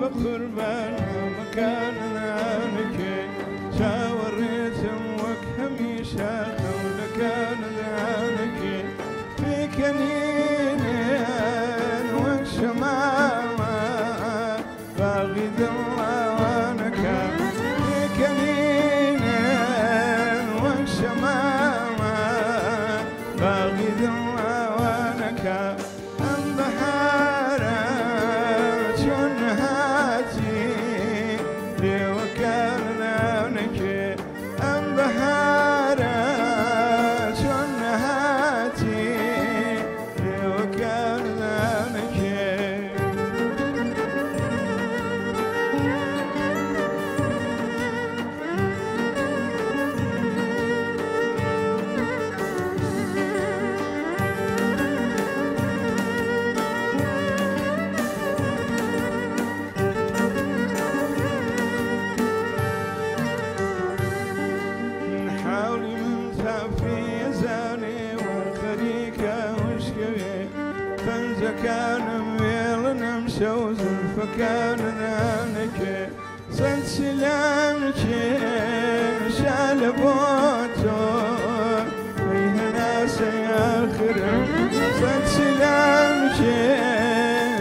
بقربان مكان ذلك. شاوريت أمك شاخ ولكان ذلك. في كنين والشمامة باغي دوانك في كنين والشمامة باغي أم بحارة فكان ميلنا مسوزن فكان ذلك صد سلامك مشال بوتون فيها ناس ياخرم صد سلامك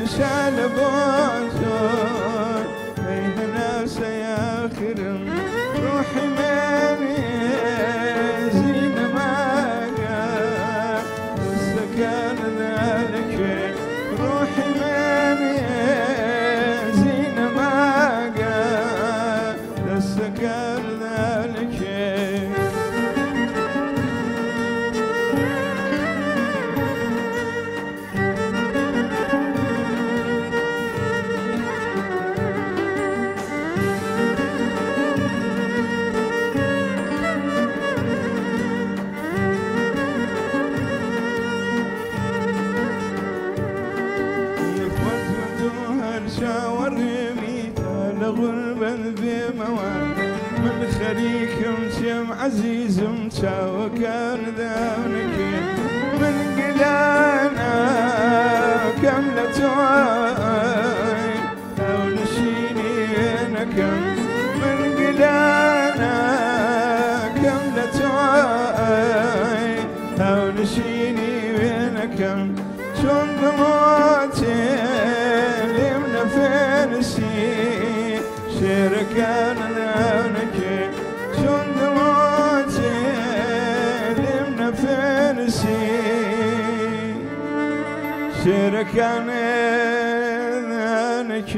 مشال بوتون شاور ميتا لغربا بمواد من خليك مشم عزيز مشا وكان ذانك من قلانا كملة وعي أو نشيني نكم. من قلانا كملة وعي أو نشيني وينكم شون ضموتي شركان ذانك شون ضموتي لمنا فارسي شركان ذانك